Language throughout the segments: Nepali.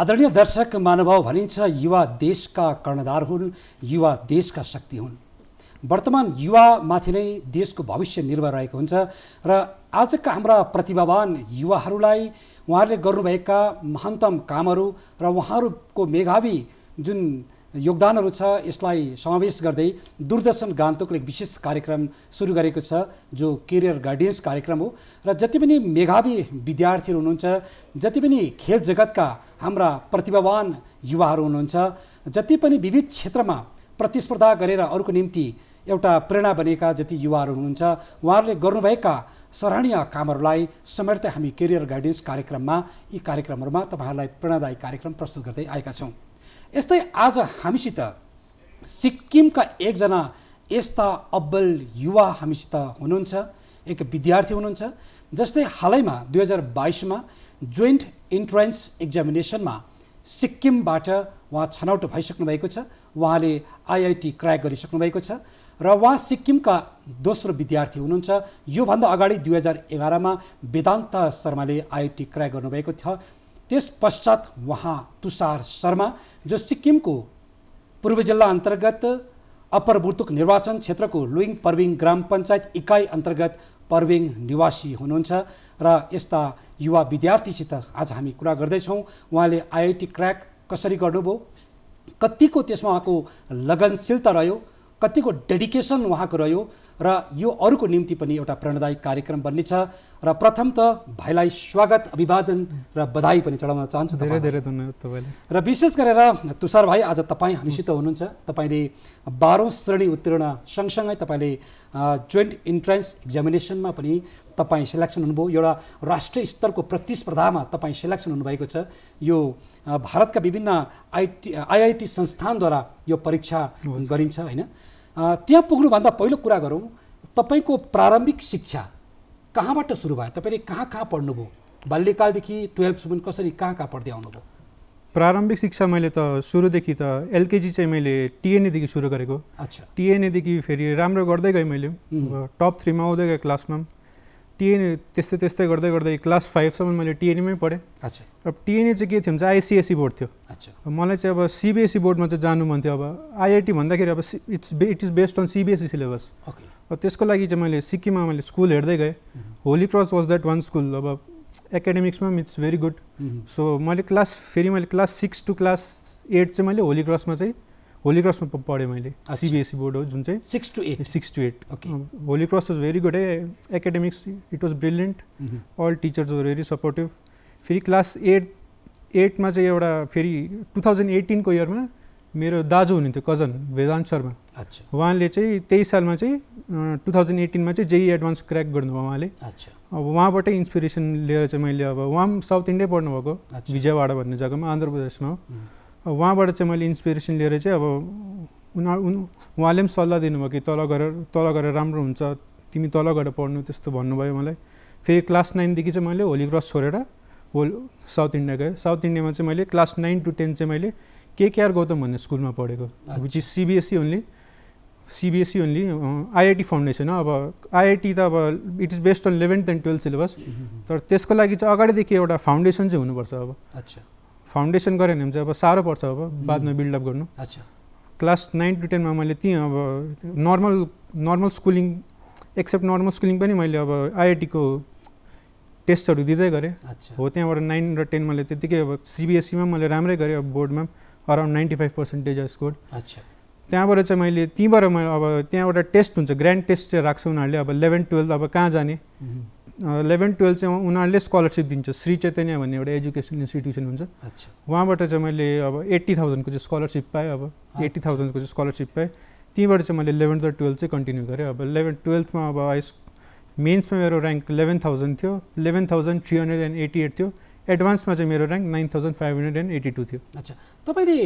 आदरणीय दर्शक महानुभाव भनिन्छ युवा देशका कर्णधार हुन् युवा देशका शक्ति हुन्। वर्तमान युवामाथि नै देशको भविष्य निर्भर रहेको हुन्छ र आजका हाम्रा प्रतिभावान युवाहरूलाई उहाँहरूले गर्नुभएका महानतम कामहरू र उहाँहरूको मेघावी जुन योगदानहरू छ यसलाई समावेश गर्दै दूरदर्शन गान्तोकले विशेष कार्यक्रम सुरु गरेको छ जो केरियर गाइडेन्स कार्यक्रम हो। र जति पनि मेघावी विद्यार्थीहरू हुनुहुन्छ जति पनि खेल जगतका हाम्रा प्रतिभावान युवाहरू हुनुहुन्छ जति पनि विविध क्षेत्रमा प्रतिस्पर्धा गरेर अरूको निम्ति एउटा प्रेरणा बनेका जति युवाहरू हुनुहुन्छ उहाँहरूले गर्नुभएका सराहनीय कामहरूलाई समेट्दै हामी केरियर गाइडेन्स कार्यक्रममा यी कार्यक्रमहरूमा तपाईँहरूलाई प्रेरणादायी कार्यक्रम प्रस्तुत गर्दै आएका छौँ। यस्तै आज हामीसित सिक्किमका एकजना यस्ता अब्बल युवा हामीसित हुनुहुन्छ एक विद्यार्थी हुनुहुन्छ जस्तै हालैमा दुई हजार बाइसमा जोइन्ट इन्ट्रेन्स इक्जामिनेसनमा सिक्किमबाट उहाँ छनौट भइसक्नु भएको छ। उहाँले आइआइटी क्र्याक गरिसक्नु भएको छ र उहाँ सिक्किमका दोस्रो विद्यार्थी हुनुहुन्छ। योभन्दा अगाडि दुई हजार एघारमा वेदान्त शर्माले आइआइटी क्र्याक गर्नुभएको थियो। त्यस पश्चात उहाँ तुषार शर्मा जो सिक्किमको पूर्व जिल्ला अन्तर्गत अप्पर बुर्तुक निर्वाचन क्षेत्रको लुइङ पर्विङ ग्राम पञ्चायत इकाइ अन्तर्गत पर्विङ निवासी हुनुहुन्छ र यस्ता युवा विद्यार्थीसित आज हामी कुरा गर्दैछौँ। उहाँले आइआइटी क्र्याक कसरी गर्नुभयो? कतिको त्यसमा उहाँको लगनशीलता रह्यो? कतिको डेडिकेसन उहाँको रह्यो र यो अरूको निम्ति पनि एउटा प्रेरणादायी कार्यक्रम बन्नेछ र प्रथम त भाइलाई स्वागत अभिवादन र बधाई पनि चढाउन चाहन्छु धेरै धेरै धन्यवाद तपाईँलाई। र विशेष गरेर तुषार भाइ आज तपाईँ हामीसित हुनुहुन्छ। तपाईँले बाह्रौँ श्रेणी उत्तीर्ण सँगसँगै तपाईँले जोइन्ट इन्ट्रेन्स इक्जामिनेसनमा पनि तपाईँ सेलेक्सन हुनुभयो एउटा राष्ट्रिय स्तरको प्रतिस्पर्धामा तपाईँ सेलेक्सन हुनुभएको छ। यो भारतका विभिन्न आइटी आइआइटी संस्थानद्वारा यो परीक्षा गरिन्छ होइन। त्यहाँ पुग्नुभन्दा पहिलो कुरा गरौँ तपाईँको प्रारम्भिक शिक्षा कहाँबाट सुरु भयो? तपाईँले कहाँ कहाँ पढ्नुभयो? बाल्यकालदेखि टुवेल्भसम्म कसरी कहाँ कहाँ पढ्दै आउनुभयो? प्रारम्भिक शिक्षा मैले त सुरुदेखि त एलकेजी चाहिँ मैले टिएनएदेखि सुरु गरेको। अच्छा। टिएनएदेखि फेरि राम्रो गर्दै गएँ मैले। टप थ्रीमा आउँदै गएँ क्लासमा। टिएनए त्यस्तै त्यस्तै गर्दै गर्दै क्लास फाइभसम्म मैले टिएनएमै पढेँ। अच्छा। अब टिएनए चाहिँ के थियो भने चाहिँ आइसिएससी बोर्ड थियो। अच्छा। मलाई चाहिँ अब सिबिएसई बोर्डमा चाहिँ जानु मन थियो। अब आइआइटी भन्दाखेरि अब it's it is based on CBSE syllabus. Okay. अब त्यसको लागि चाहिँ मैले सिक्किममा मैले स्कुल हेर्दै गएँ। Holy Cross was that one school. अब एकाडेमिक्समा इट्स भेरी गुड। सो मैले क्लास फेरि मैले class six to class eight चाहिँ मैले होली क्रसमा चाहिँ होली क्रसमा पढेँ मैले। सिबिएसई बोर्ड हो जुन चाहिँ six to eight six to eight okay Holy Cross was very good है academics it was brilliant all teachers were very supportive फेरि क्लास एट एटमा चाहिँ एउटा फेरि टु थाउजन्ड एटिनको इयरमा मेरो दाजु हुनुहुन्थ्यो कजन वेदान्त शर्मा। अच्छा। उहाँले चाहिँ तेइस सालमा चाहिँ टु थाउजन्ड एटिनमा चाहिँ जेई एडभान्स क्र्याक गर्नुभयो उहाँले। अच्छा। अब उहाँबाटै इन्सपिरेसन लिएर चाहिँ मैले अब उहाँ पनि साउथ इन्डिया पढ्नुभएको विजयवाडा भन्ने जग्गामा आन्ध्र प्रदेशमा हो। उहाँबाट चाहिँ मैले इन्सपिरेसन लिएर चाहिँ अब उनी उन उहाँले पनि सल्लाह दिनुभयो कि तल गएर तल गएर राम्रो हुन्छ तिमी तल गएर पढ्नु त्यस्तो भन्नुभयो मलाई। फेरि क्लास नाइनदेखि चाहिँ मैले होली क्रस छोडेर होल साउथ इन्डिया गएँ। साउथ इन्डियामा चाहिँ मैले क्लास नाइन टु टेन चाहिँ मैले केकेआर गौतम भन्ने स्कुलमा पढेको which is CBSE only CBSE only IIT foundation हो। अब आइआइटी त अब it is based on eleventh and twelfth syllabus तर त्यसको लागि चाहिँ अगाडिदेखि एउटा फाउन्डेसन चाहिँ हुनुपर्छ अब। अच्छा। फाउन्डेसन गऱ्यो भने चाहिँ अब साह्रो पर्छ अब बादमा बिल्डअप गर्नु। अच्छा। क्लास नाइन टु टेनमा मैले त्यहीँ अब normal normal schooling except normal schooling पनि मैले अब आइआइटीको टेस्टहरू दिँदै गरेँ। हो त्यहाँबाट नाइन र टेन मैले त्यत्तिकै अब सिबिएसईमा मैले राम्रै गरेँ अब बोर्डमा around ninety five percentage score. अच्छा। त्यहाँबाट चाहिँ मैले त्यहीँबाट मैले अब त्यहाँ एउटा टेस्ट हुन्छ ग्रान्ड टेस्ट चाहिँ राख्छ उनीहरूले अब इलेभेन टुवेल्भ अब कहाँ जाने। इलेभेन टुवेल्भ चाहिँ उनीहरूले स्कलरसिप दिन्छ। श्री चैतन्य भन्ने एउटा एजुकेसन इन्स्टिट्युसन हुन्छ। अच्छा। उहाँबाट चाहिँ मैले अब एट्टी थाउजन्डको चाहिँ स्कलरसिप पाएँ। अब एट्टी थाउजन्डको चाहिँ स्कलरसिप पाएँ। त्यहीँबाट चाहिँ मैले इलेभेन्थ र टुवेल्भ चाहिँ कन्टिन्यू गरेँ। अब इलेभेन टुवेल्थमा अब आइस मेन्समा मेरो ऱ्याङ्क इलेभेन थाउजन्ड थियो। Eleven thousand three hundred and eighty eight थियो। एडभान्समा चाहिँ मेरो rank nine thousand five hundred and eighty two थियो। अच्छा। तपाईँले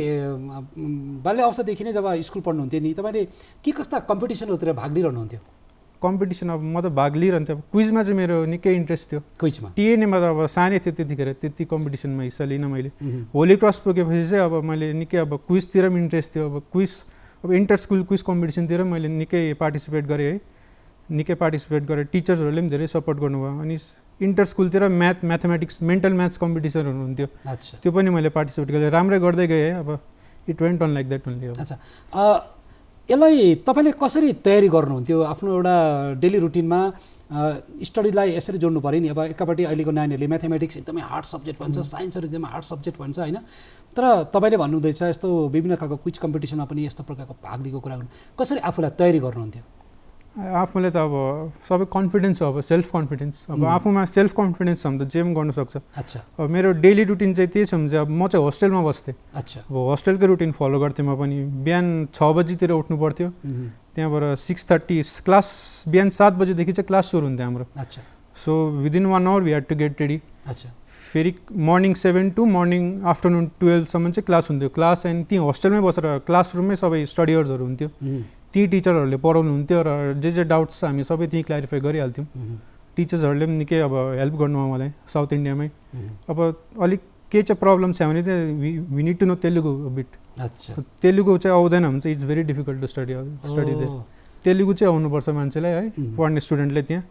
बाल्य अवस्थादेखि नै जब स्कुल पढ्नुहुन्थ्यो नि तपाईँले के कस्ता कम्पिटिसनहरूतिर भाग लिइरहनुहुन्थ्यो? कम्पिटिसन अब म त भाग लिइरहन्थेँ। अब क्विजमा चाहिँ मेरो निकै इन्ट्रेस्ट थियो। क्विजमा? टिएनएमा त अब सानै थियो त्यतिखेर त्यति कम्पिटिसनमा हिस्सा लिनँ मैले। होली क्रस पुगेपछि चाहिँ अब मैले निकै अब क्विजतिर पनि इन्ट्रेस्ट थियो। अब क्विज अब इन्टर स्कुल क्विज कम्पिटिसनतिर मैले निकै पार्टिसिपेट गरेँ है। निकै पार्टिसिपेट गरेँ। टिचर्सहरूले पनि धेरै सपोर्ट गर्नुभयो। अनि इन्टर स्कुलतिर म्याथ म्याथमेटिक्स मेन्टल म्याथ्स कम्पिटिसनहरू हुन्थ्यो। त्यो पनि मैले पार्टिसिपेट गरेँ। राम्रै गर्दै गएँ। अब it went on like that only अब। अच्छा। यसलाई तपाईँले कसरी तयारी गर्नुहुन्थ्यो? आफ्नो एउटा डेली रुटिनमा स्टडीलाई यसरी जोड्नु पऱ्यो नि? अब एकापट्टि अहिलेको नानीहरूले म्याथमेटिक्स एकदमै हार्ड सब्जेक्ट भन्छ साइन्सहरू एकदमै हार्ड सब्जेक्ट भन्छ होइन? तर तपाईँले भन्नुहुँदैछ यस्तो विभिन्न खालको क्विज कम्पिटिसनमा पनि यस्तो प्रकारको भाग लिएको कुरा गर्नु। कसरी आफूलाई तयारी गर्नुहुन्थ्यो? आफूले त अब सबै कन्फिडेन्स हो अब सेल्फ कन्फिडेन्स अब. आफूमा सेल्फ कन्फिडेन्स छ भने त जे पनि गर्नु सक्छ। अच्छा। अब मेरो डेली रुटिन चाहिँ त्यही छ भने चाहिँ अब म चाहिँ होस्टेलमा बस्थेँ। अच्छा। अब होस्टेलकै रुटिन फलो गर्थेँ म पनि। बिहान छ बजीतिर उठ्नु पर्थ्यो। त्यहाँबाट सिक्स थर्टी क्लास बिहान सात बजीदेखि चाहिँ क्लास सुरु हुन्थ्यो हाम्रो। अच्छा। So within one hour we had to get ready अच्छा। फेरि morning seven to morning afternoon टुवेल्भसम्म चाहिँ क्लास हुन्थ्यो। क्लास एन्ड त्यहीँ होस्टेलमै बसेर क्लासरुममै सबै स्टडियर्सहरू हुन्थ्यो। ती टिचरहरूले पढाउनु हुन्थ्यो र जे जे डाउट्स छ हामी सबै त्यहीँ क्ल्यारिफाई गरिहाल्थ्यौँ। टिचर्सहरूले पनि निकै अब हेल्प गर्नुभयो मलाई साउथ इन्डियामै। अब अलिक केही चाहिँ प्रब्लम छ भने चाहिँ we need to know Telugu bit अच्छा। तेलुगु चाहिँ आउँदैन भने चाहिँ it's very difficult to study study they Telugu चाहिँ आउनुपर्छ मान्छेलाई है पढ्ने स्टुडेन्टले त्यहाँ।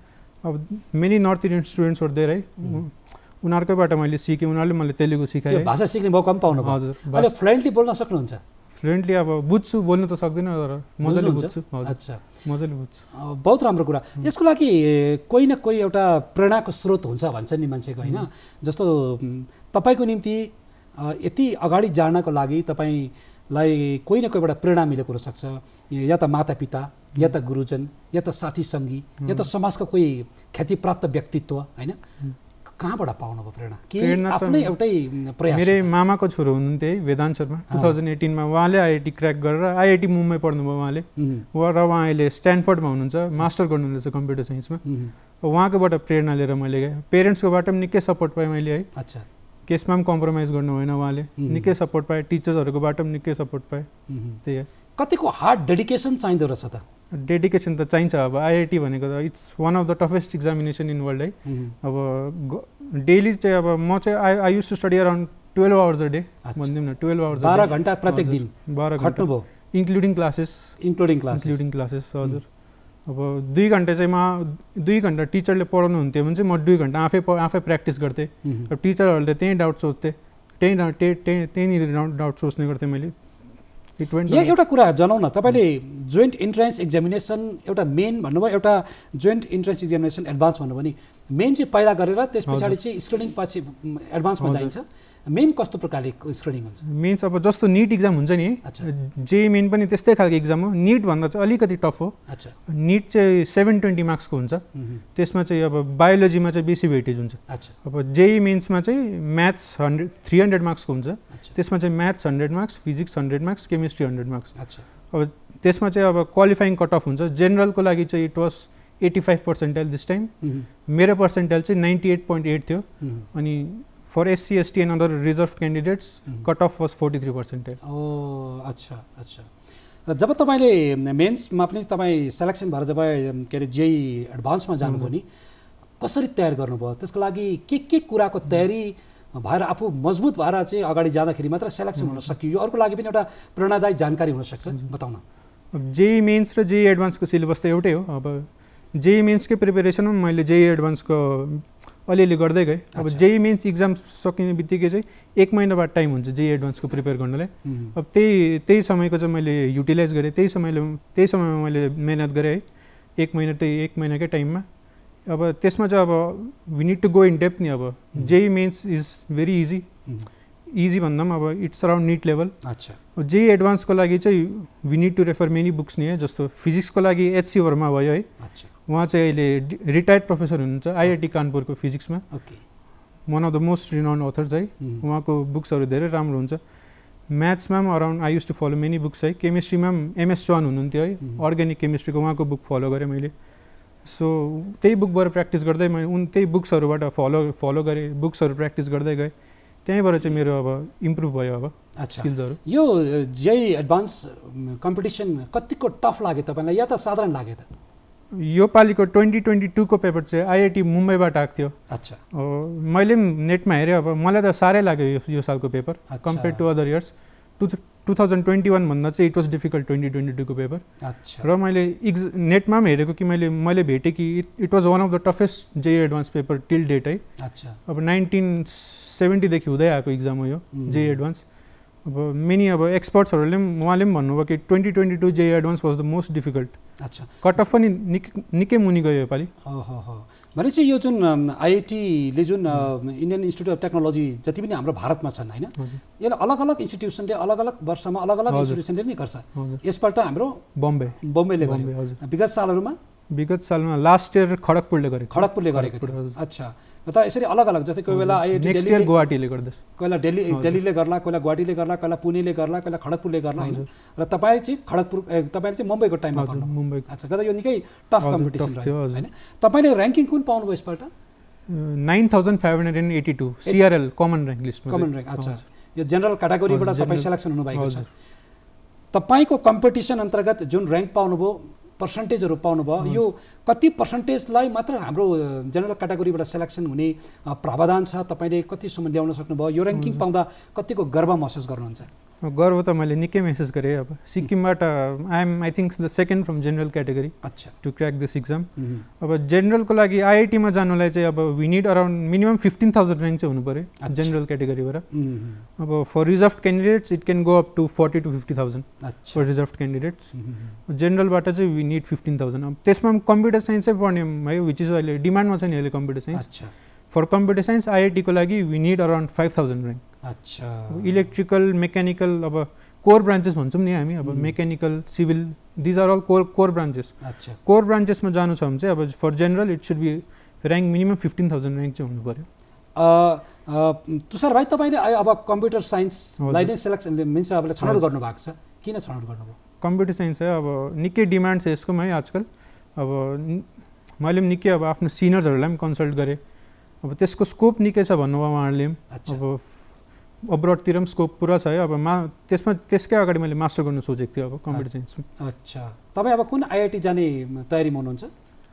अब मेनी नर्थ इन्डियन स्टुडेन्ट्सहरू धेरै उम्. उनीहरूकैबाट मैले सिकेँ उनीहरूले मलाई तेलुगु सिकाएँ भाषा सिक्ने मौका पनि पाउनु हजुर फ्लुएन्टली बोल्न सक्नुहुन्छ? फ्लुएन्टली अब बुझ्छु बोल्नु त सक्दिनँ तर मजाले? बुझ्छु। अच्छा। मजाले बुझ्छु। बहुत राम्रो कुरा। यसको लागि कोही न कोही एउटा प्रेरणाको स्रोत हुन्छ भन्छ नि मान्छेको होइन? जस्तो तपाईँको निम्ति यति अगाडि जानको लागि तपाईँलाई कोही न कोहीबाट प्रेरणा मिलेको हुनसक्छ या त मातापिता या त गुरुजन या त साथी सङ्गी या त समाजको कोही ख्यातिप्राप्त व्यक्तित्व होइन? कहाँबाट पाउनुभयो प्रेरणा? कि आफ्नै एउटै प्रयास मेरै मामाको छोरो हुनुहुन्थ्यो है वेदान्त शर्मा। टु थाउजन्ड एटिनमा उहाँले आइआइटी क्र्याक गरेर आइआइटी मुम्बई पढ्नुभयो उहाँले। र उहाँ अहिले स्ट्यान्डफोर्डमा हुनुहुन्छ मास्टर गर्नुहुँदैछ कम्प्युटर साइन्समा। उहाँकोबाट प्रेरणा लिएर मैले गएँ पेरेन्ट्सकोबाट पनि निकै सपोर्ट पाएँ मैले है। अच्छा। केसमा पनि कम्प्रोमाइज गर्नु भएन उहाँले. निकै सपोर्ट पाएँ टिचर्सहरूकोबाट पनि निकै सपोर्ट पाएँ। त्यही हो। कतिको हार्ड डेडिकेसन चाहिँदो रहेछ त? डेडिकेसन त चाहिन्छ अब आइआइटी भनेको त it's one of the toughest examination in world है। अब डेली चाहिँ अब म चाहिँ I I used to study around twelve hours a day. भनिदिउँ न टुवेल्भ आवर्स बाह्र घन्टा प्रत्येक दिन? बाह्र घन्टा। खट्नुभयो? Including classes including class including classes हजुर। अब दुई घन्टा चाहिँ म दुई घन्टा टिचरले पढाउनु हुन्थ्यो भने चाहिँ म दुई घन्टा आफै आफै प्र्याक्टिस गर्थेँ। अब टिचरहरूले त्यहीँ डाउट सोध्थेँ त्यहीँ त्यही त्यहीँ त्यहीँनिर डाउट सोच्ने गर्थेँ मैले। यहाँ एउटा कुरा जनाउँ न तपाईँले जोइन्ट इन्ट्रान्स एक्जामिनेसन एउटा मेन भन्नुभयो एउटा जोइन्ट इन्ट्रान्स एक्जामिनेसन एडभान्स भन्नुभयो नि। मेन चाहिँ पहिला गरेर त्यस पछाडि चाहिँ स्क्रिनिङ पछि एडभान्समा। जाइन्छ मेन कस्तो प्रकारले स्क्रिनिङ हुन्छ? मिन्स अब जस्तो निट इक्जाम हुन्छ नि। जे मेन पनि त्यस्तै खालको इक्जाम हो। निट भन्दा चाहिँ अलिकति टफ हो। अच्छा। निट चाहिँ सेभेन ट्वेन्टी मार्क्सको हुन्छ। त्यसमा चाहिँ अब बायोलोजीमा चाहिँ बेसी वेटेज हुन्छ। अच्छा। अब जेई मेन्समा चाहिँ म्याथ्स हन्ड्रेड थ्री हन्ड्रेड मार्क्सको हुन्छ। त्यसमा चाहिँ maths hundred marks physics hundred marks chemistry hundred marks अच्छा। अब त्यसमा चाहिँ अब क्वालिफाइङ कट अफ हुन्छ। जेनरलको लागि चाहिँ it was eighty five percentile this time मेरो पर्सेन्टाइल चाहिँ नाइन्टी एट पोइन्ट एट थियो. उम्, अनि for SC ST and other reserve candidates. Cut off was forty three percentile ओ अच्छा अच्छा र जब तपाईँले मेन्समा पनि तपाईँ सेलेक्सन भएर जब के अरे जेई एडभान्समा जानुभयो नि कसरी तयार गर्नुभयो? त्यसको लागि के के कुराको तयारी भएर आफू मजबुत भएर चाहिँ अगाडि जाँदाखेरि मात्र सेलेक्सन हुन सकियो? यो अर्को लागि पनि एउटा प्रेरणादायी जानकारी हुनसक्छ। बताउन। जेई मेन्स र जेई एडभान्सको सिलेबस त एउटै हो। अब जेई मेन्सकै प्रिपेरेसनमा मैले जेई एडभान्सको अलिअलि गर्दै गएँ। अब। जेई मेन्स इक्जाम सकिने बित्तिकै चाहिँ एक महिना बाद टाइम हुन्छ जेई एडभान्सको प्रिपेयर गर्नलाई। उम्, अब त्यही त्यही समयको चाहिँ मैले युटिलाइज गरेँ। त्यही समयले त्यही समयमा मैले मिहिनेत गरेँ है। एक महिना त्यही एक महिनाकै टाइममा। अब त्यसमा चाहिँ अब we need to go in depth नि अब। JEE Mains is very easy easy भन्दा पनि अब इट्स अराउन्ड निट लेभल अच्छा। जेई एडभान्सको लागि चाहिँ we need to refer many books नि है। जस्तो फिजिक्सको लागि एचसी वर्मा भयो है। अच्छा। उहाँ चाहिँ अहिले रिटायर्ड प्रोफेसर हुनुहुन्छ आइआइटी कानपुरको फिजिक्समा okay. One of the most renowned authors है। उहाँको बुक्सहरू धेरै राम्रो हुन्छ। म्याथ्समा पनि around I used to follow many books है। केमिस्ट्रीमा पनि एमएस चौहान हुनुहुन्थ्यो है. अर्ग्यानिक केमिस्ट्रीको उहाँको बुक फलो गरेँ मैले। सो त्यही बुकबाट प्र्याक्टिस गर्दै मैले उन त्यही बुक्सहरूबाट फलो फलो गरेँ। बुक्सहरू प्र्याक्टिस गर्दै गएँ। त्यहीँबाट चाहिँ मेरो अब इम्प्रुभ भयो अब स्किल्सहरू यो जेई एडभान्स कम्पिटिसन कतिको टफ लाग्यो तपाईँलाई? या त साधारण लाग्यो त? यो पालिको ट्वेन्टी ट्वेन्टी टूको पेपर चाहिँ आइआइटी मुम्बईबाट आएको थियो। अच्छा। मैले पनि नेटमा हेरेँ अब मलाई त साह्रै लाग्यो यो यो सालको paper. Compare to other years. Two two thousand twenty वानभन्दा चाहिँ it was difficult twenty twenty टूको paper. अच्छा। र मैले इक्ज नेटमा पनि हेरेको कि मैले मैले भेटेँ कि it it was one of the toughest JEE advance paper till date है। अच्छा। अब नाइन्टिन सेभेन्टीदेखि हुँदै आएको इक्जाम हो यो जे एडभान्स। अब मेनी अब एक्सपर्ट्सहरूले पनि उहाँले पनि भन्नुभयो कि twenty twenty two JEE advance was the most difficult अच्छा। कट अफ पनि निकै निकै मुनि गयो योपालि भनेपछि यो जुन आइआइटीले जुन इन्डियन इन्स्टिट्युट अफ टेक्नोलोजी जति पनि हाम्रो भारतमा छन् होइन? यसलाई अलग अलग इन्स्टिट्युसनले अलग अलग वर्षमा अलग अलग। इन्स्टिट्युसनले नै गर्छ। यसपल्ट हाम्रो बम्बे बम्बईले बम्बे गर्यो। विगत सालहरूमा विगत सालमा लास्ट इयर खडगपुरले गरेको। खडगपुरले गरेको। अच्छा। त यसरी अलग अलग जस्तै कोही बेला नेक्स्ट इयर गुवाहाटीले गर्दैछ। कोही बेला दिल्ली। दिल्लीले गर्ला कोही बेला गुवाहाटीले गर्ला कोही बेला पुणेले गर्ला कोही बेला खडगपुरले गर्ला होइन? र तपाईँ चाहिँ खडगपुर तपाईँले चाहिँ मुम्बईको टाइममा मुम्बईको। अच्छा गर्दा यो निकै टफ कम्पिटिसन थियो। होइन? तपाईँले ऱ्याङ्किङ कुन पाउनुभयो यसपल्ट? Nine thousand five hundred and eighty two CRL common rank लिस्टमा कमन ऱ्याङ्क अच्छा। यो जेनरल क्याटेगोरीबाट तपाईँ सेलेक्सन हुनुभएको छ। तपाईँको कम्पिटिसन अन्तर्गत जुन ऱ्याङ्क पाउनुभयो पर्सन्टेजहरू पाउनुभयो यो कति पर्सन्टेजलाई मात्र हाम्रो जेनरल क्याटेगोरीबाट सेलेक्सन हुने प्रावधान छ। तपाईँले कतिसम्म ल्याउन सक्नुभयो? यो ऱ्याङ्किङ। पाउँदा कतिको गर्व महसुस गर्नुहुन्छ? गर्व त मैले निकै मेसेज गरेँ अब। सिक्किमबाट I'm I think the second from general category अच्छा। To crack this exam. अब जेनरलको लागि आइआइटीमा जानुलाई चाहिँ अब we need around minimum fifteen thousand rank चाहिँ हुनु पऱ्यो। जेनरल क्याटेगोरीबाट। अब for reserve candidates it can go up to forty to fifty thousand for reserve candidates. जेनरलबाट चाहिँ वी निड फिफ्टिन थाउजन्ड अब त्यसमा पनि कम्प्युटर साइन्सै पढ्ने है विच इज अहिले डिमान्डमा छ नि अहिले कम्प्युटर साइन्स अच्छा। फर कम्प्युटर साइन्स आइआइटीको लागि we need around five thousand rank अच्छा इलेक्ट्रिकल मेकानिकल अब कोर ब्रान्चेस भन्छौँ नि हामी अब। Mechanical civil these are all core core branches अच्छा कोर ब्रान्चेसमा जानु छ भने चाहिँ अब for general it should be rank minimum fifteen thousand rank चाहिँ हुनु पऱ्यो तुषार भाइ तपाईँले अब कम्प्युटर साइन्सलाई। नै सेलेक्सन मिन्स अब छनौट। गर्नुभएको छ। किन छनौट गर्नुभयो? कम्प्युटर साइन्स है अब निकै डिमान्ड छ यसको है आजकल। अब मैले पनि निकै अब आफ्नो सिनियर्सहरूलाई पनि कन्सल्ट गरेँ। अब त्यसको स्कोप निकै छ भन्नुभयो उहाँहरूले। अब अब्रडतिर पनि स्कोप पुरा छ है। अब मा त्यसमा त्यसकै अगाडि मैले मास्टर गर्नु सोचेको थिएँ अब कम्प्युटर साइन्समा अच्छा। तपाईँ अब कुन आइआइटी जाने तयारीमा हुनुहुन्छ?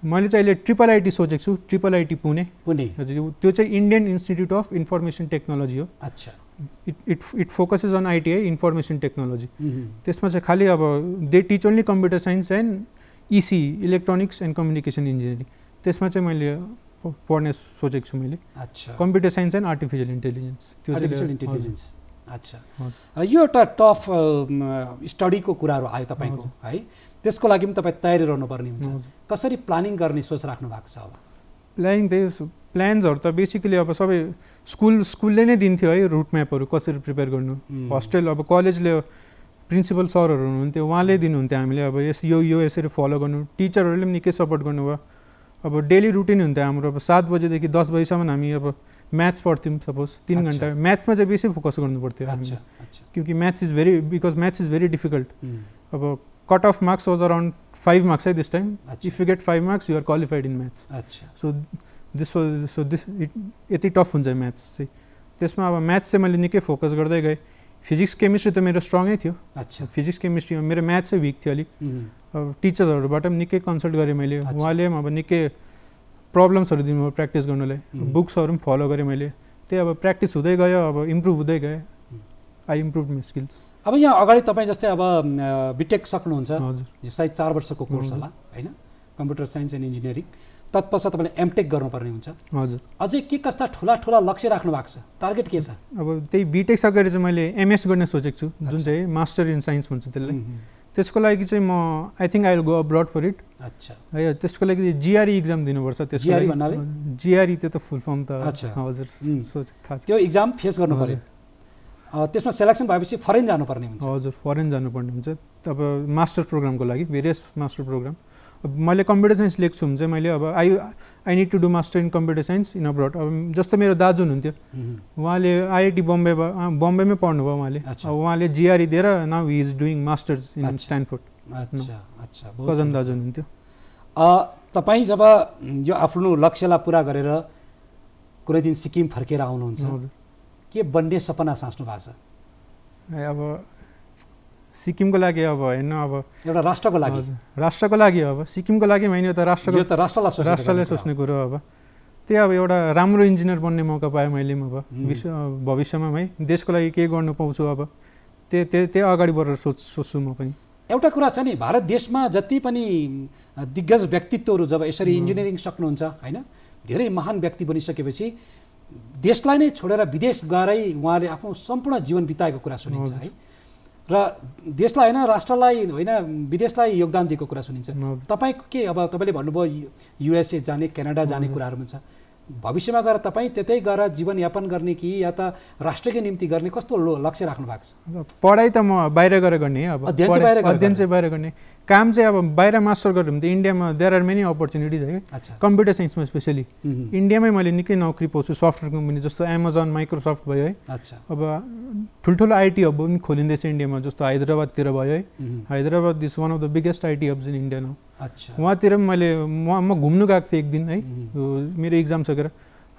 मैले चाहिँ अहिले ट्रिपल आइटी सोचेको छु। Triple IT Pune. पुणे। हजुर त्यो चाहिँ Indian Institute of Information Technology हो। अच्छा। It it it focuses on ITI information technology. त्यसमा चाहिँ खालि अब they teach only computer science and EC electronics and communication engineering त्यसमा चाहिँ मैले पढ्ने सोचेको छु मैले। अच्छा। Computer science and artificial intelligence. त्यो आर्टिफिसियल इन्टेलिजेन्स। अच्छा। र यो एउटा टफ स्टडीको कुराहरू आयो तपाईँको है? त्यसको लागि पनि तपाईँ तयारी रहनुपर्ने हुन्छ। कसरी प्लानिङ गर्ने सोच राख्नु भएको छ अब प्लानिङ त्यही हो, प्लान्सहरू त बेसिकली अब सबै स्कुल स्कुलले नै दिन्थ्यो है रुट म्यापहरू कसरी प्रिपेयर गर्नु। हस्टेल अब कलेजले प्रिन्सिपल सरहरू हुनुहुन्थ्यो उहाँले दिनुहुन्थ्यो हामीले अब यस यो यो यसरी फलो गर्नु। टिचरहरूले पनि निकै सपोर्ट गर्नुभयो। अब डेली रुटिन हुन्थ्यो हाम्रो अब सात बजेदेखि दस बजीसम्म हामी अब म्याथ्स पढ्थ्यौँ सपोज़ तिन। घन्टा। म्याथ्समा चाहिँ बेसी फोकस गर्नु पर्थ्यो हामीले is very because maths is very difficult अब cut off marks was around five marks है this time if you get five marks you're qualified in maths अच्छा। So this was so this it यति टफ हुन्छ म्याथ्स चाहिँ। त्यसमा अब म्याथ्स चाहिँ मैले निकै फोकस गर्दै गएँ। फिजिक्स केमिस्ट्री त मेरो स्ट्रङै थियो। अच्छा। फिजिक्स केमिस्ट्रीमा मेरो म्याथ्स चाहिँ विक थियो अलिक। अब टिचर्सहरूबाट पनि निकै कन्सल्ट गरेँ मैले। उहाँले पनि अब निकै प्रब्लम्सहरू दिनुभयो प्र्याक्टिस गर्नुलाई। बुक्सहरू पनि फलो गरेँ मैले। त्यही अब प्र्याक्टिस हुँदै गयो अब इम्प्रुभ हुँदै गएँ। हुँ। आई इम्प्रुभ माई स्किल्स अब यहाँ अगाडि तपाईँ जस्तै अब बिटेक सक्नुहुन्छ। हजुर। सायद चार वर्षको कोर्स। होला होइन? कम्प्युटर साइन्स एन्ड इन्जिनियरिङ तत्पश्चात तपाईँले एमटेक गर्नुपर्ने हुन्छ। हजुर। अझै के कस्ता ठुला ठुला लक्ष्य राख्नु भएको छ? टार्गेट के छ? अब त्यही बिटेक सकेर चाहिँ मैले एमएस गर्ने सोचेको छु जुन। चाहिँ मास्टर इन साइन्स भन्छ त्यसलाई। त्यसको लागि चाहिँ म I think I will go abroad for it अच्छा। है त्यसको लागि जिआरई इक्जाम दिनुपर्छ त्यसको GRE लागि? जिआरई त्यो त फुल फर्म त। हजुर। सोच थाहा छ। त्यो इक्जाम फेस गर्नु। पऱ्यो त्यसमा सेलेक्सन भएपछि फरेन जानुपर्ने हुन्छ। हजुर फरेन जानुपर्ने हुन्छ। अब मास्टर प्रोग्रामको लागि भेरियस मास्टर प्रोग्राम मैले कम्प्युटर साइन्स लेख्छु भने चाहिँ मैले अब I I need to do master in computer science in abroad. अब जस्तो मेरो दाजु हुनुहुन्थ्यो उहाँले आइआइटी बम्बे बम्बेमै पढ्नुभयो उहाँले। अब उहाँले जिआरई दिएर now he is doing masters in. Stanford. अच्छा अच्छा बहुत कजन। दाजु हुनुहुन्थ्यो। तपाईँ जब यो आफ्नो लक्ष्यलाई पुरा गरेर कुनै दिन सिक्किम फर्केर आउनुहुन्छ के बन्ने सपना साँच्नु भएको छ? अब सिक्किमको लागि अब होइन अब एउटा राष्ट्रको लागि। राष्ट्रको लागि अब। सिक्किमको लागि होइन यो त राष्ट्रको यो त राष्ट्रलाई राष्ट्रले सोच्ने कुरो अब। त्यही अब एउटा राम्रो इन्जिनियर बन्ने मौका पाएँ मैले पनि अब। विश्व भविष्यमा है देशको लागि के गर्नु पाउँछु अब? त्यो त्यो त्यो अगाडि बढेर सोच सोच्छु म पनि। एउटा कुरा छ नि भारत देशमा जति पनि दिग्गज व्यक्तित्वहरू जब यसरी इन्जिनियरिङ सक्नुहुन्छ होइन धेरै महान व्यक्ति बनिसकेपछि देशलाई नै छोडेर विदेश गएरै उहाँले आफ्नो सम्पूर्ण जीवन बिताएको कुरा सुनिन्छ है। र देशलाई होइन राष्ट्रलाई होइन विदेशलाई योगदान दिएको कुरा सुनिन्छ। तपाईँको के अब तपाईँले भन्नुभयो युएसए जाने क्यानाडा जाने कुराहरू पनि छ भविष्यमा गएर तपाईँ त्यतै गएर जीवनयापन गर्ने कि या त राष्ट्रकै निम्ति गर्ने कस्तो लो लक्ष्य राख्नु भएको छ? पढाइ त म बाहिर गएर गर्ने अब अध्ययन चाहिँ बाहिर गर्ने। काम चाहिँ अब बाहिर मास्टर गऱ्यो भने त इन्डियामा देयर आर मेनी अपर्च्युनिटिज है। कम्प्युटर साइन्समा स्पेसली इन्डियामै मैले निकै नौकरी पाउँछु सफ्टवेयर कम्पनी जस्तो एमाजोन माइक्रोसफ्ट भयो है। अच्छा। अब ठुल्ठुलो आइटी हब पनि खोलिँदैछ इन्डियामा जस्तो हैदराबादतिर भयो है। Hyderabad this one of the biggest IT hubs in India now अच्छा। उहाँतिर पनि मैले म म घुम्नु गएको थिएँ एक दिन है मेरो इक्जाम सकेर।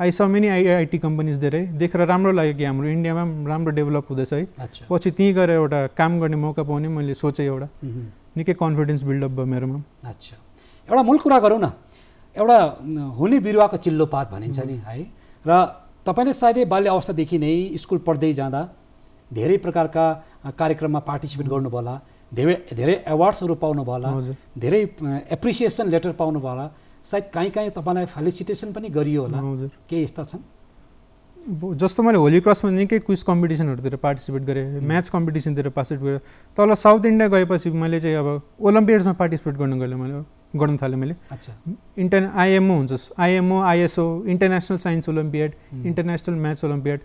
आई स मेनी आई आइटी कम्पनीज धेरै देखेर राम्रो लाग्यो कि हाम्रो इन्डियामा पनि राम्रो डेभलप हुँदैछ है। पछि त्यहीँ गएर एउटा काम गर्ने मौका पाउने मैले सोचेँ एउटा। निकै कन्फिडेन्स बिल्डअप भयो मेरोमा। अच्छा। एउटा मूल कुरा गरौँ न। एउटा हुने बिरुवाको चिल्लो पात भनिन्छ नि है। र तपाईँले सायदै बाल्य अवस्थादेखि नै स्कुल पढ्दै जाँदा धेरै प्रकारका कार्यक्रममा पार्टिसिपेट गर्नुभयो होला धेरै धेरै एवार्ड्सहरू पाउनुभयो होला। धेरै एप्रिसिएसन लेटर पाउनुभयो होला। सायद काहीँ काहीँ तपाईँलाई फेलिसिटेसन पनि गरियो होला। हजुर। के यस्ता छन्? जस्तो मैले होली क्रसमा निकै क्विज कम्पिटिसनहरूतिर पार्टिसिपेट गरेँ म्याच कम्पिटिसनतिर पार्टिसिपेट गरेँ। तल साउथ इन्डिया गएपछि मैले चाहिँ अब ओलम्पियाड्समा पार्टिसिपेट गर्नु गएँ मैले गर्नु थालेँ मैले। अच्छा। इन्टर आइएमओ हुन्छ IMO ISO international science olympiad international math olympiad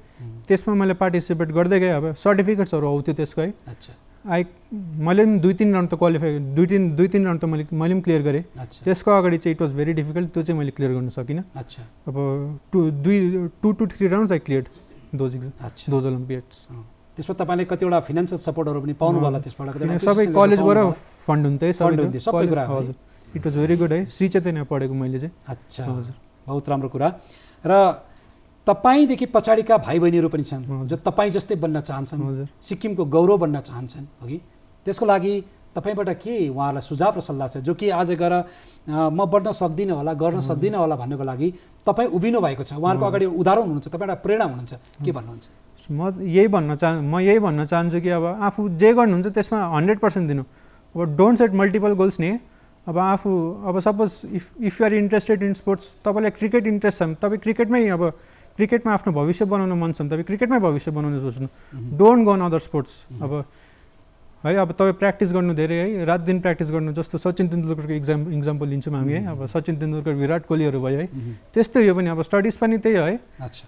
त्यसमा मैले पार्टिसिपेट गर्दै गएँ अब सर्टिफिकेट्सहरू आउँथ्यो त्यसको। है अच्छा। आई मैले पनि दुई तिन राउन्ड त क्वालिफाई दुई तिन दुई तिन राउन्ड त मैले मैले पनि क्लियर गरेँ। त्यसको अगाडि चाहिँ इट वाज भेरी डिफिकल्ट त्यो चाहिँ मैले क्लियर गर्न सकिनँ। अच्छा। अब टु दुई two to three rounds I clear those अच्छा। दोज ओलम्पियाड्स त्यसमा तपाईँले कतिवटा फिनान्सियल सपोर्टहरू पनि पाउनुभयो होला त्यसबाट? सबै कलेजबाट। फन्ड हुन्थ्यो Fund सबै कुरा है। हजुर। इट वाज भेरी गुड है। श्री चैतन्य पढेको मैले चाहिँ। अच्छा। हजुर। बहुत राम्रो कुरा। र तपाईँदेखि पछाडिका भाइ बहिनीहरू पनि छन्। जो तपाईँ जस्तै बन्न चाहन्छन् हजुर। सिक्किमको गौरव बन्न चाहन्छन् अघि त्यसको लागि तपाईँबाट के उहाँहरूलाई सुझाव र सल्लाह छ? जो कि आज गएर म बढ्न सक्दिनँ होला गर्न सक्दिनँ होला भन्नको लागि तपाईँ उभिनु भएको छ। उहाँहरूको अगाडि उदाहरण हुनुहुन्छ तपाईँ एउटा प्रेरणा हुनुहुन्छ। के भन्नुहुन्छ? म यही भन्न चाह म यही भन्न चाहन्छु कि अब आफू जे गर्नुहुन्छ त्यसमा हन्ड्रेड पर्सेन्ट दिनु। अब डोन्ट सेट मल्टिपल गोल्स नि। अब आफू अब suppose if if you're interested in sports तपाईँलाई क्रिकेट इन्ट्रेस्ट छ भने तपाईँ क्रिकेटमै अब क्रिकेटमा आफ्नो भविष्य बनाउन मन छ भने तपाईँ क्रिकेटमै भविष्य बनाउन सोच्नु। Don't go on other sports अब है अब तपाईँ प्र्याक्टिस गर्नु धेरै है रात दिन प्र्याक्टिस गर्नु जस्तो सचिन तेन्दुलकरको इक्जाम इक्जाम्पल लिन्छौँ हामी है। अब सचिन तेन्दुलकर विराट कोहलीहरू भयो है। त्यस्तै यो पनि अब स्टडिज पनि त्यही हो है।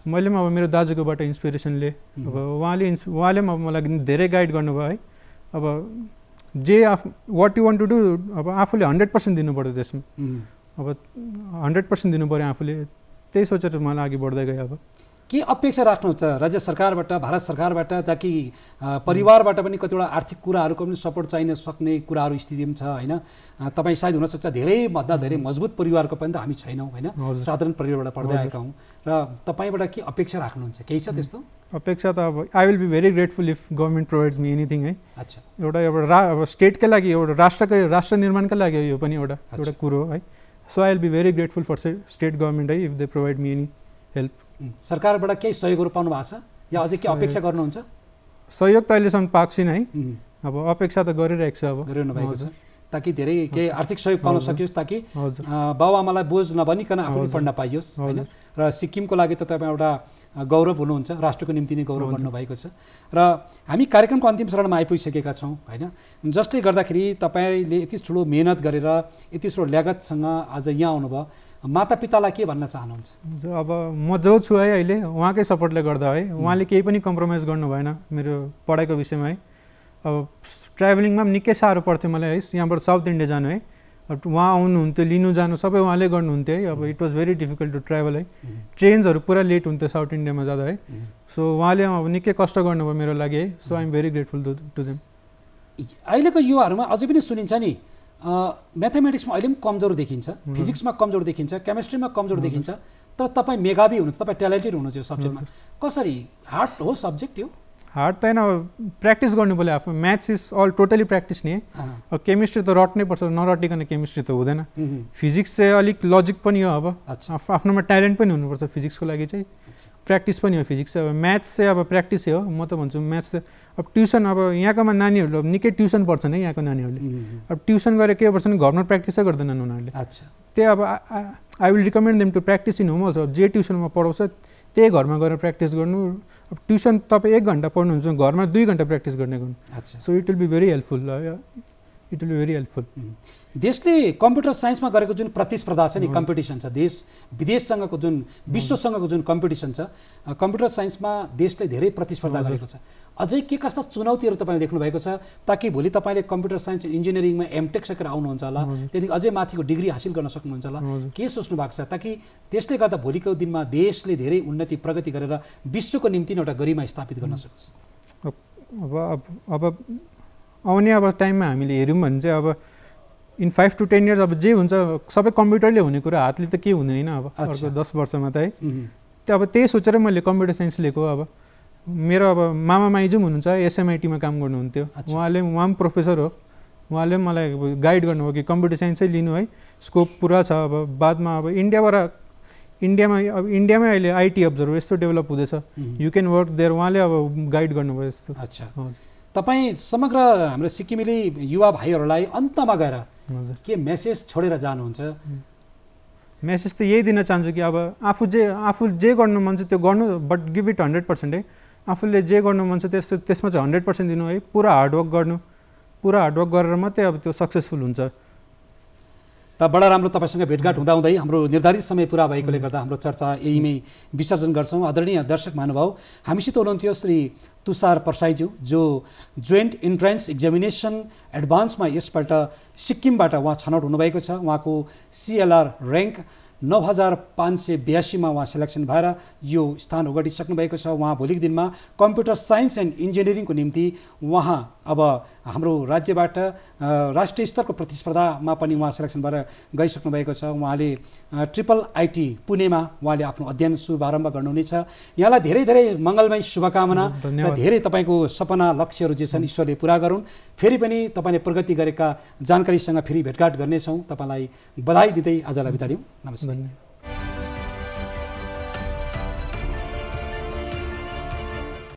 मैले पनि अब मेरो दाजुकोबाट इन्सपिरेसनले अब उहाँले इन्स उहाँले पनि अब मलाई धेरै गाइड गर्नुभयो है। अब जे आफ what you want to do अब आफूले हन्ड्रेड पर्सेन्ट दिनु पऱ्यो त्यसमा. अब हन्ड्रेड पर्सेन्ट दिनु पऱ्यो आफूले। त्यही सोचेर मलाई अघि बढ्दै गएँ अब। के अपेक्षा राख्नुहुन्छ राज्य सरकारबाट भारत सरकारबाट ताकि परिवारबाट पनि कतिवटा आर्थिक कुराहरूको पनि सपोर्ट चाहिन सक्ने कुराहरू स्थिति पनि छ होइन? तपाईँ सायद हुनसक्छ धेरै भन्दा धेरै मजबुत परिवारको पनि त हामी छैनौँ होइन? साधारण परिवारबाट पढ्दै। आएका हौँ। र तपाईँबाट के अपेक्षा राख्नुहुन्छ? केही छ त्यस्तो? अपेक्षा त अब I will be very grateful if government provides me anything है। अच्छा। एउटा एउटा रा अब स्टेटकै लागि एउटा राष्ट्रकै राष्ट्र निर्माणकै लागि यो पनि एउटा एउटा कुरो है। So I will be very grateful for state government है if they provide me any help. सरकारबाट केही सहयोगहरू पाउनु भएको छ या अझै के अपेक्षा गर्नुहुन्छ सहयोग त अहिलेसम्म पाएको छैन है. अब अपेक्षा त गरिरहेको छु अब गरिरहनु भएको छ। ताकि धेरै केही आर्थिक सहयोग पाउन। सकियोस् ताकि बाबुआमालाई बोझ नबनिकन आफू पनि हजुर। पढ्न पाइयोस् होइन? र सिक्किमको लागि त तपाईँ एउटा गौरव हुनुहुन्छ राष्ट्रको निम्ति नै गौरव हुन्छ। बन्नुभएको छ। र हामी कार्यक्रमको अन्तिम चरणमा आइपुगिसकेका छौँ होइन? जसले गर्दाखेरि तपाईँले यति ठुलो मेहनत गरेर यति ठुलो ल्यागतसँग आज यहाँ आउनुभयो। मातापितालाई के भन्न चाहनुहुन्छ? अब म जो छु है अहिले उहाँकै सपोर्टले गर्दा है उहाँले केही पनि कम्प्रोमाइज गर्नु भएन मेरो पढाइको विषयमा है। ट्राभलिङमा पनि निकै साह्रो पर्थ्यो मलाई है। यहाँबाट साउथ इन्डिया जानु है। अब उहाँ आउनुहुन्थ्यो लिनु जानु सबै उहाँले गर्नुहुन्थ्यो है। अब it was very difficult to travel है। ट्रेन्सहरू पुरा लेट हुन्थ्यो साउथ इन्डियामा जाँदा है। सो उहाँले अब निकै कष्ट गर्नुभयो मेरो लागि है। So I'm very grateful to to them अहिलेको युवाहरूमा अझै पनि सुनिन्छ नि म्याथमेटिक्समा अहिले पनि कमजोर देखिन्छ फिजिक्समा कमजोर देखिन्छ केमिस्ट्रीमा कमजोर। देखिन्छ तर तपाईँ मेगाबी हुनुहुन्छ तपाईँ ट्यालेन्टेड हुनुहुन्छ यो सब्जेक्टमा कसरी हार्ड हो सब्जेक्ट यो? हार्ड त होइन प्र्याक्टिस गर्नु पऱ्यो आफू। Maths is all totally practice नि। अब केमिस्ट्री त रट्नै पर्छ नरटिकन केमिस्ट्री त हुँदैन। फिजिक्स चाहिँ अलिक लजिक पनि हो अब। आफ्नोमा ट्यालेन्ट पनि हुनुपर्छ फिजिक्सको लागि चाहिँ। प्र्याक्टिस पनि हो फिजिक्स। अब म्याथ्स चाहिँ अब प्र्याक्टिसै हो। म त भन्छु म्याथ्स अब ट्युसन अब यहाँकोमा नानीहरूले अब निकै ट्युसन पढ्छन् है यहाँको नानीहरूले। अब ट्युसन गरेर के पर्छ भने घरमा प्र्याक्टिसै गर्दैनन् उनीहरूले। अच्छा। त्यही अब I will recommend them to practice in home also जे ट्युसनमा पढाउँछ त्यही घरमा गएर प्र्याक्टिस गर्नु। अब ट्युसन तपाईँ एक घन्टा पढ्नुहुन्छ घरमा दुई घन्टा प्र्याक्टिस गर्ने गर्नु। अच्छा। So it will be very helpful it will be very helpful देशले कम्प्युटर साइन्समा गरेको जुन प्रतिस्पर्धा छ नि। कम्पिटिसन छ देश विदेशसँगको जुन विश्वसँगको जुन कम्पिटिसन छ कम्प्युटर साइन्समा देशले धेरै प्रतिस्पर्धा। गरेको छ अझै के कस्ता चुनौतीहरू तपाईँले देख्नु भएको छ ताकि भोलि तपाईँले कम्प्युटर साइन्स इन्जिनियरिङमा एमटेक सकेर आउनुहुन्छ होला। त्यहाँदेखि अझै माथिको डिग्री हासिल गर्न सक्नुहुन्छ होला के सोच्नु भएको छ ताकि त्यसले गर्दा भोलिको दिनमा देशले धेरै उन्नति प्रगति गरेर विश्वको निम्ति नै एउटा गरिमा स्थापित गर्न सकोस् अब अब अब आउने अब टाइममा हामीले हेऱ्यौँ भने चाहिँ अब in five to ten years अब जे हुन्छ सबै कम्प्युटरले हुने कुरा हातले त के हुँदैन अब। अर्को दस वर्षमा त है। त्यो अब त्यही सोचेर मैले कम्प्युटर साइन्स लिएको अब। मेरो अब मामा माइजू हुनुहुन्छ एसएमआइटीमा काम गर्नुहुन्थ्यो। उहाँले उहाँ पनि प्रोफेसर हो। उहाँले पनि मलाई गाइड गर्नुभयो कि कम्प्युटर साइन्सै लिनु है। स्कोप पुरा छ अब। बादमा अब इन्डियाबाट इन्डियामा अब इन्डियामै अहिले आइटी हब्सहरू यस्तो डेभलप हुँदैछ। यु क्यान वर्क देयर उहाँले अब गाइड गर्नुभयो यस्तो। अच्छा। तपाईँ समग्र हाम्रो सिक्किमेली युवा भाइहरूलाई अन्तमा गएर के मेसेज छोडेर जानुहुन्छ? मेसेज त यही दिन चाहन्छु कि अब आफू जे आफू जे गर्नु मन छ त्यो गर्नु but give it hundred percent है। आफूले जे गर्नु मन छ त्यस्तो त्यसमा चाहिँ हन्ड्रेड पर्सेन्ट दिनु है। पुरा हार्डवर्क गर्नु। पुरा हार्डवर्क गरेर मात्रै अब त्यो सक्सेसफुल हुन्छ। त बडा राम्रो तपाईँसँग भेटघाट हुँदाहुँदै हाम्रो निर्धारित समय पुरा भएकोले गर्दा हाम्रो चर्चा यहीमै विसर्जन गर्छौँ। आदरणीय दर्शक महानुभाव हामीसित हुनुहुन्थ्यो श्री तुषार पर्साईज्यू जो जोइन्ट इन्ट्रान्स एक्जामिनेसन एडभान्समा यसपल्ट सिक्किमबाट उहाँ छनौट हुनुभएको छ। उहाँको सिएलआर ऱ्याङ्क नौ हजार पाँच सय बयासीमा उहाँ सेलेक्सन भएर यो स्थान ओगटिसक्नु भएको छ। उहाँ भोलिको दिनमा कम्प्युटर साइन्स एन्ड इन्जिनियरिङको निम्ति उहाँ अब हाम्रो राज्यबाट राष्ट्रिय स्तरको प्रतिस्पर्धामा पनि उहाँ सेलेक्सन भएर गइसक्नु भएको छ। उहाँले ट्रिपल आइटी पुणेमा उहाँले आफ्नो अध्ययन शुभारम्भ गर्नुहुनेछ। यहाँलाई धेरै धेरै मङ्गलमय शुभकामना र धेरै तपाईँको सपना लक्ष्यहरू जे छन् ईश्वरले पुरा गरून्। फेरि पनि तपाईँले प्रगति गरेका जानकारीसँग फेरि भेटघाट गर्नेछौँ। तपाईँलाई बधाई दिँदै आजलाई बिदा दिउँ नमस्ते। धन्यवाद।